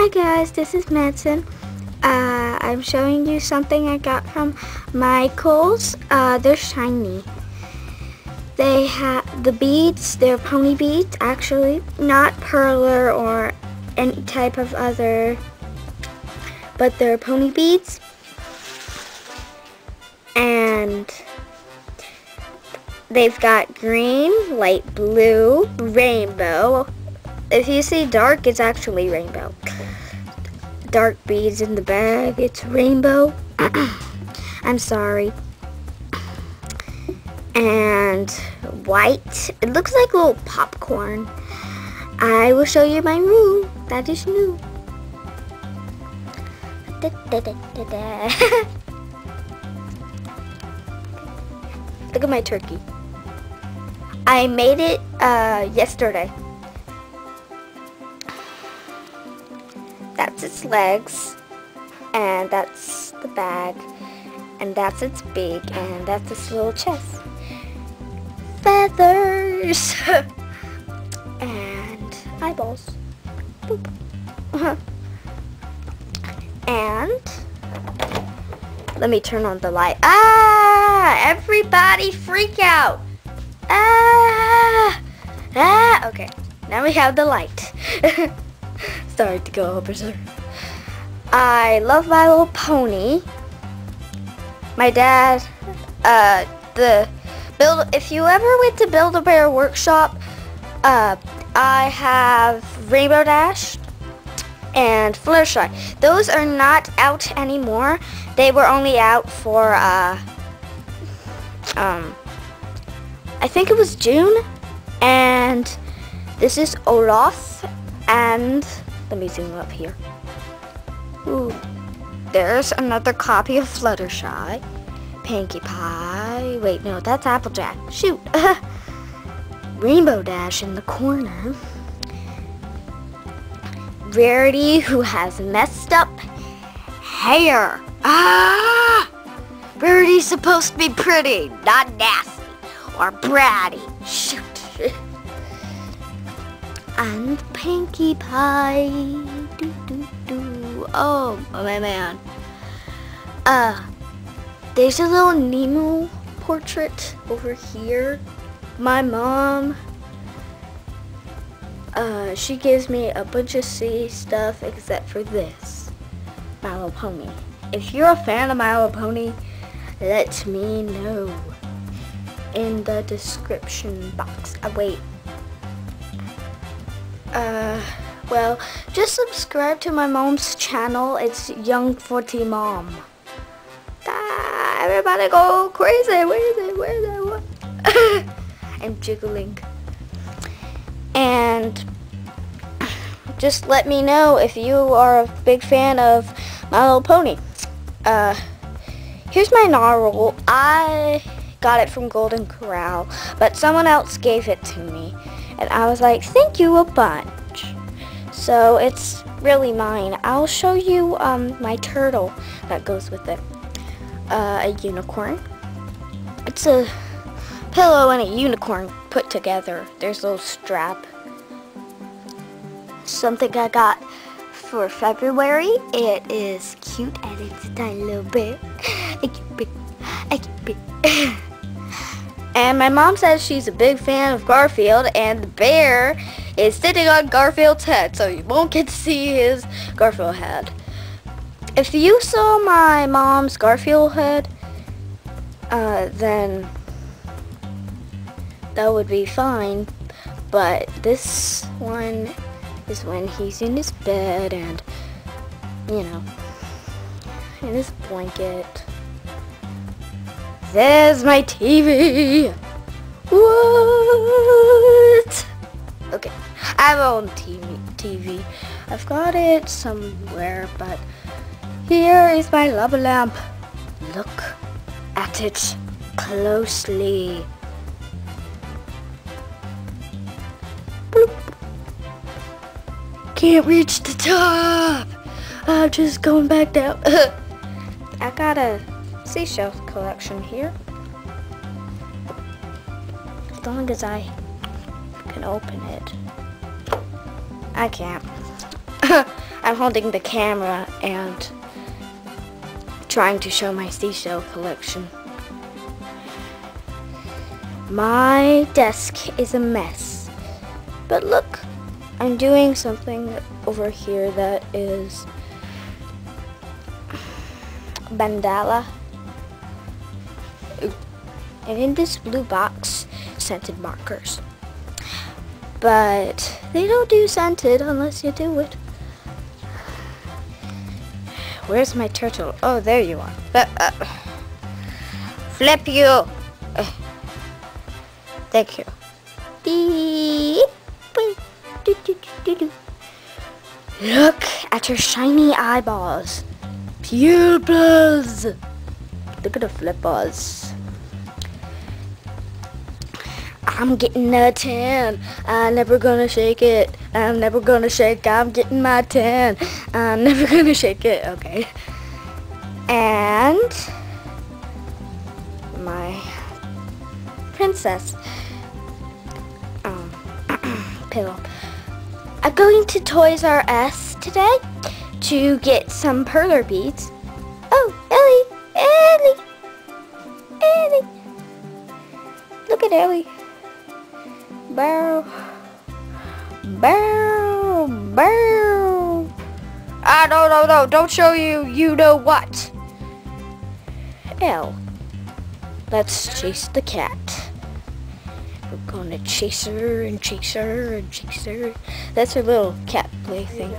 Hi guys, this is Mattson. Uh, I'm showing you something I got from Michaels. Uh, they're shiny. They have the beads, they're pony beads actually, not perler or any type of other, but they're pony beads. And they've got green, light blue, rainbow. If you see dark, it's actually rainbow dark beads in the bag. It's rainbow. I'm sorry. And white. It looks like little popcorn. I will show you my room. That is new. Look at my turkey. I made it uh, yesterday. That's its legs, and that's the bag, and that's its beak, and that's its little chest. Feathers! and eyeballs. And let me turn on the light. Ah! Everybody freak out! Ah! Ah! Okay, now we have the light. Sorry to go sir. I love My Little Pony. My dad, uh, the build. If you ever went to Build-A-Bear Workshop, uh, I have Rainbow Dash and Fluttershy. Those are not out anymore. They were only out for, uh, um, I think it was June. And this is Olaf and let me zoom up here. Ooh. There's another copy of Fluttershy. Pinkie Pie. Wait, no, that's Applejack. Shoot. Rainbow Dash in the corner. Rarity, who has messed up hair. Ah! Rarity's supposed to be pretty, not nasty or bratty. Shoot and Pinkie Pie. Do, do, do. Oh, my man. Uh, there's a little Nemo portrait over here. My mom, uh, she gives me a bunch of sea stuff except for this. My Little Pony. If you're a fan of My Little Pony, let me know in the description box. Uh, wait, uh, well, just subscribe to my mom's channel. It's Young Forty Mom. Ah, everybody go crazy. Where is it? Where is it? What? I'm jiggling. And just let me know if you are a big fan of My Little Pony. Uh, here's my narwhal. I got it from Golden Corral, but someone else gave it to me. And I was like, thank you a bunch. So it's really mine. I'll show you um, my turtle that goes with it. Uh, a unicorn. It's a pillow and a unicorn put together. There's a little strap. Something I got for February. It is cute and it's a tiny little bit. A cute bit. A cute bit. And my mom says she's a big fan of Garfield and the bear is sitting on Garfield's head so you won't get to see his Garfield head. If you saw my mom's Garfield head, uh, then that would be fine. But this one is when he's in his bed and, you know, in his blanket. There's my TV. What? Okay, I have own TV. TV. I've got it somewhere, but here is my lava lamp. Look at it closely. Bloop. Can't reach the top. I'm just going back down. I got a seashell collection here. As long as I can open it. I can't. I'm holding the camera and trying to show my seashell collection. My desk is a mess. But look, I'm doing something over here that is mandala. And in this blue box, scented markers. But they don't do scented unless you do it. Where's my turtle? Oh, there you are. Uh, uh, flip you. Uh, thank you. Look at your shiny eyeballs. Pupils. Look at the flippers. I'm getting a 10. I'm never gonna shake it. I'm never gonna shake. I'm getting my 10. I'm never gonna shake it. Okay. And my princess um, pillow. I'm going to Toys R Us today to get some perler beads. Oh, Ellie! Ellie! Ellie! Look at Ellie. Bow. Bow. Bow. Ah, no, no, no. Don't show you you know what. L. Let's chase the cat. We're gonna chase her and chase her and chase her. That's her little cat play thing.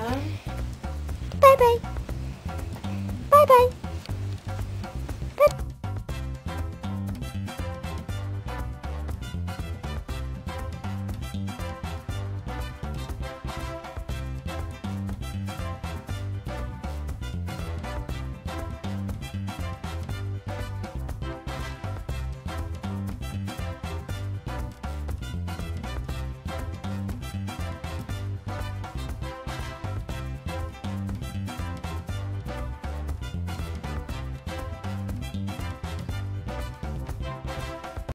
Bye bye.